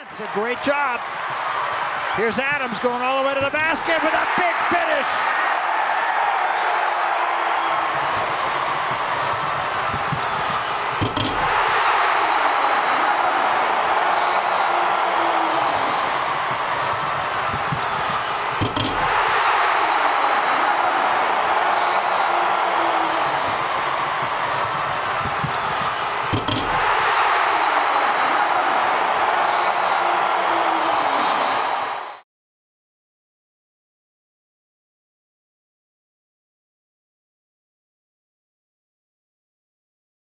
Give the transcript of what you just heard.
That's a great job. Here's Adams going all the way to the basket with a big finish.